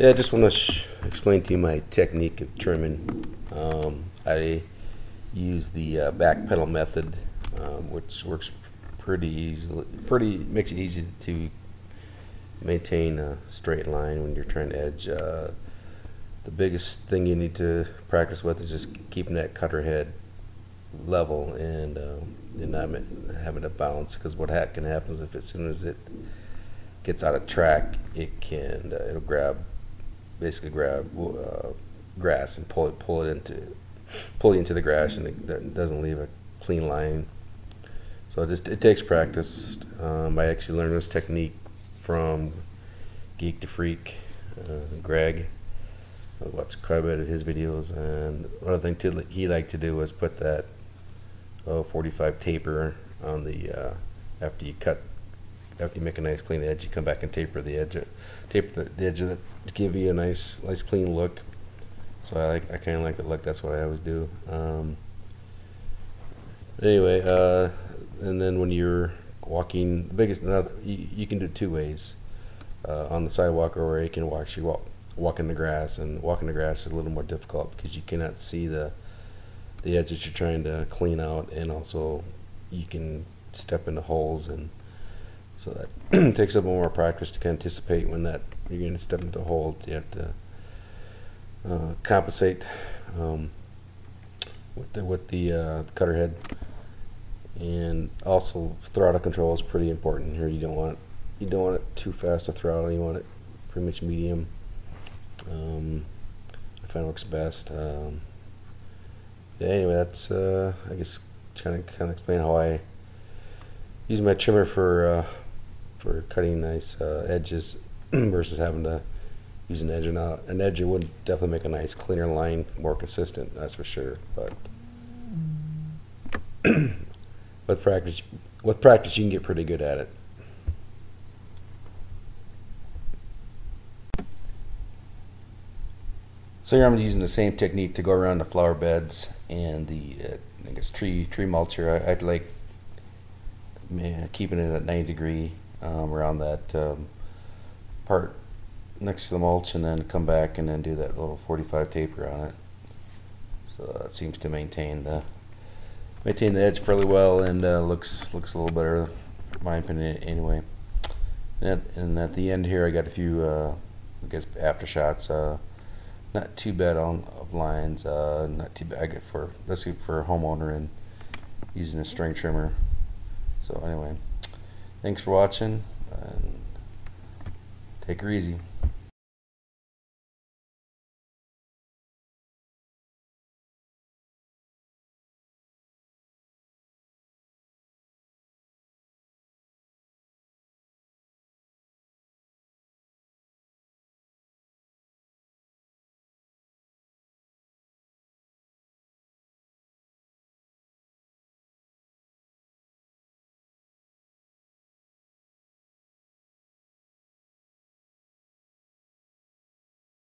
Yeah, I just want to explain to you my technique of trimming. Um, I use the uh, back pedal method, um, which works pretty easily. Pretty makes it easy to maintain a straight line when you're trying to edge. Uh, the biggest thing you need to practice with is just keeping that cutter head level and um, and not having to bounce. Because what ha- can happen is if as soon as it gets out of track, it can uh, it'll grab basically grab uh, grass and pull it pull it into pull you into the grass and it doesn't leave a clean line. So it just it takes practice. Um, I actually learned this technique from Geek to Freak, uh, Greg. I watched quite a bit of his videos, and one of the things he liked to do was put that oh, 45 taper on the uh, after you cut after you make a nice clean edge, you come back and taper the edge, taper the, the edge of it to give you a nice, nice clean look. So I like, I kind of like the look. That's what I always do. Um, anyway, uh, and then when you're walking, the biggest, another, you, you can do it two ways. Uh, on the sidewalk, or you can actually walk, walk in the grass. And walking the grass is a little more difficult because you cannot see the, the edge that you're trying to clean out, and also you can step into holes and so that takes a little more practice to anticipate when that you're going to step into a hole. You have to uh, compensate um, with the with the uh, cutter head, and also throttle control is pretty important here. You don't want you don't want it too fast to throttle. You want it pretty much medium. Um, I find it works best. Um, yeah, anyway, that's uh, I guess trying to kind of explain how I use my trimmer for. Uh, for cutting nice uh, edges versus having to use an edger. Now, an edger would definitely make a nice cleaner line, more consistent. That's for sure. But with practice, with practice, you can get pretty good at it. So here I'm using the same technique to go around the flower beds and the uh, I guess tree tree mulch here. I, I'd like yeah, keeping it at 90 degree um, around that um, part next to the mulch and then come back and then do that little 45 taper on it. So that seems to maintain the maintain the edge fairly well and uh, looks looks a little better, my opinion. Anyway, and at, and at the end here, I got a few uh, I guess after shots. Uh, not too bad on of lines. Uh, not too bad I get for let's see for a homeowner and using a string trimmer. So anyway. Thanks for watching and take her easy.